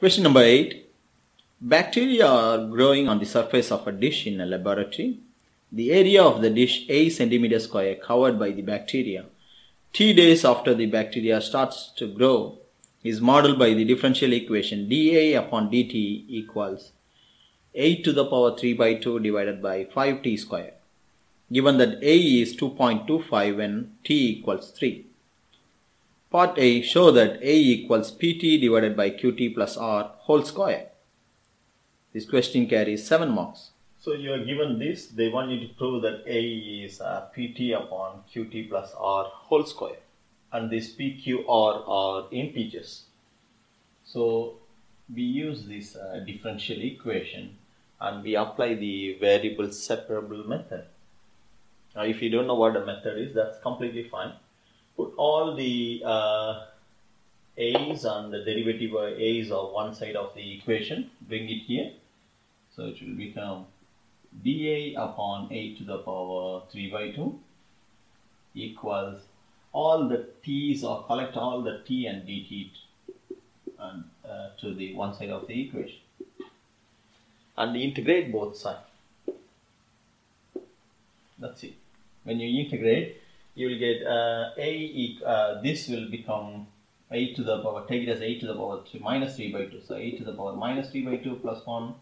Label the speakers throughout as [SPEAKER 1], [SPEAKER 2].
[SPEAKER 1] Question number 8. Bacteria are growing on the surface of a dish in a laboratory. The area of the dish A centimeter square covered by the bacteria. T days after the bacteria starts to grow is modeled by the differential equation dA upon dt equals 8 to the power 3 by 2 divided by 5t square. Given that A is 2.25 when t equals 3. Part A show that A equals PT divided by QT plus R whole square. This question carries 7 marks.
[SPEAKER 2] So you are given this, they want you to prove that A is uh, PT upon QT plus R whole square and this PQR are integers. So we use this uh, differential equation and we apply the variable separable method. Now if you don't know what the method is, that's completely fine. Put all the uh, a's and the derivative of a's on one side of the equation, bring it here. So it will become dA upon a to the power 3 by 2 equals all the t's or collect all the t and dt and, uh, to the one side of the equation and integrate both sides. That's it. When you integrate, you will get uh, a uh, this will become 8 to the power, take it as 8 to the power 3 minus 3 by 2. So 8 to the power minus 3 by 2 plus 1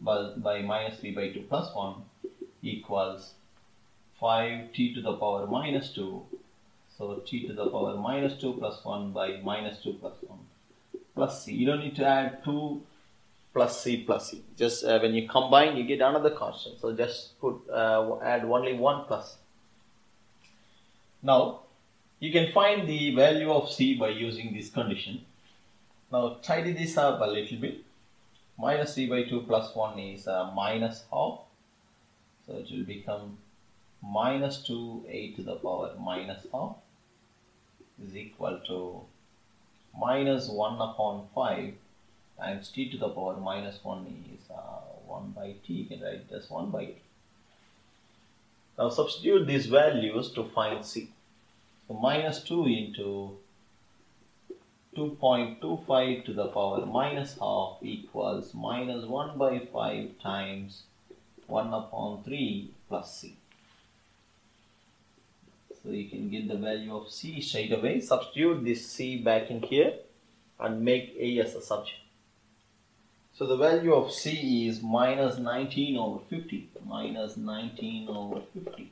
[SPEAKER 2] by, by minus 3 by 2 plus 1 equals 5t to the power minus 2. So t to the power minus 2 plus 1 by minus 2 plus 1 plus c. You don't need to add 2 plus c plus c. Just uh, when you combine, you get another constant. So just put uh, add only 1 plus. Now, you can find the value of c by using this condition. Now, tidy this up a little bit. Minus c by 2 plus 1 is uh, minus half. So it will become minus 2 a to the power minus half is equal to minus 1 upon 5 times t to the power minus 1 is uh, 1 by t. You can write this 1 by t. Now substitute these values to find c. So minus 2 into 2.25 to the power minus half equals minus 1 by 5 times 1 upon 3 plus c. So you can get the value of c straight away. Substitute this c back in here and make a as a subject. So the value of c is minus 19 over 50. Minus 19 over 50.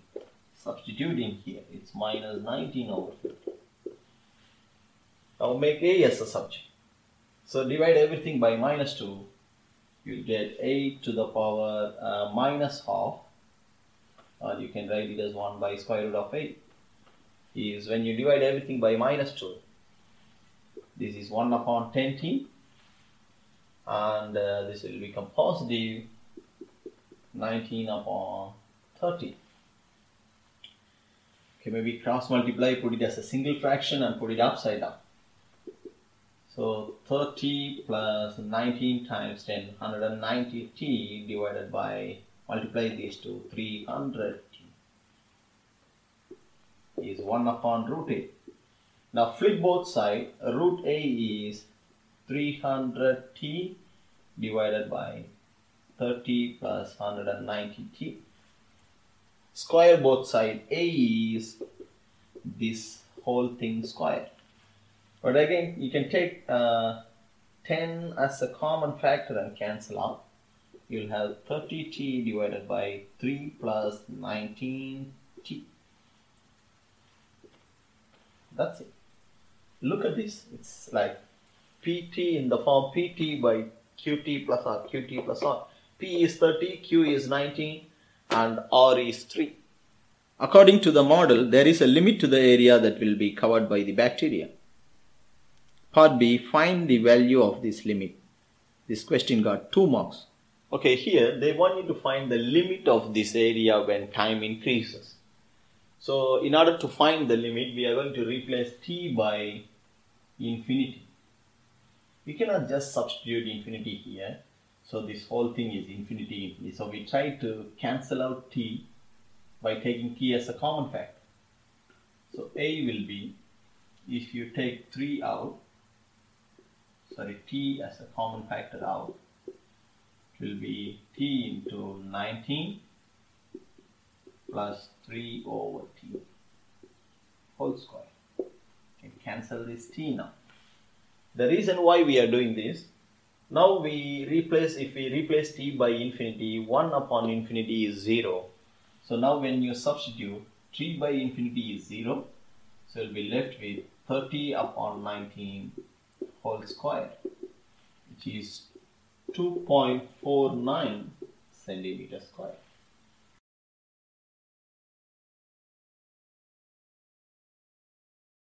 [SPEAKER 2] Substituting here, it's minus 19 over 50. Now make a as a subject. So divide everything by minus 2. You'll get 8 to the power uh, minus half. Or you can write it as 1 by square root of 8 is when you divide everything by minus 2 this is 1 upon 10t and uh, this will become positive 19 upon 30 okay maybe cross multiply put it as a single fraction and put it upside down so 30 plus 19 times 10 190t divided by multiply these two 300 is 1 upon root a. Now flip both sides. Root a is 300t divided by 30 plus 190t. Square both side a is this whole thing square. But again, you can take uh, 10 as a common factor and cancel out. You'll have 30t divided by 3 plus 19t. That's it. Look at this. It's like PT in the form PT by QT plus R, QT plus R. P is 30, Q is 19, and R is 3.
[SPEAKER 1] According to the model, there is a limit to the area that will be covered by the bacteria. Part B, find the value of this limit. This question got 2 marks.
[SPEAKER 2] Okay, here they want you to find the limit of this area when time increases. So in order to find the limit, we are going to replace t by infinity. We cannot just substitute infinity here. So this whole thing is infinity, infinity. So we try to cancel out t by taking t as a common factor. So a will be, if you take 3 out, sorry t as a common factor out it will be t into 19 plus 3 over t whole square can cancel this t now the reason why we are doing this now we replace if we replace t by infinity 1 upon infinity is 0 so now when you substitute 3 by infinity is 0 so you'll be left with 30 upon 19 whole square which is 2.49 centimeter square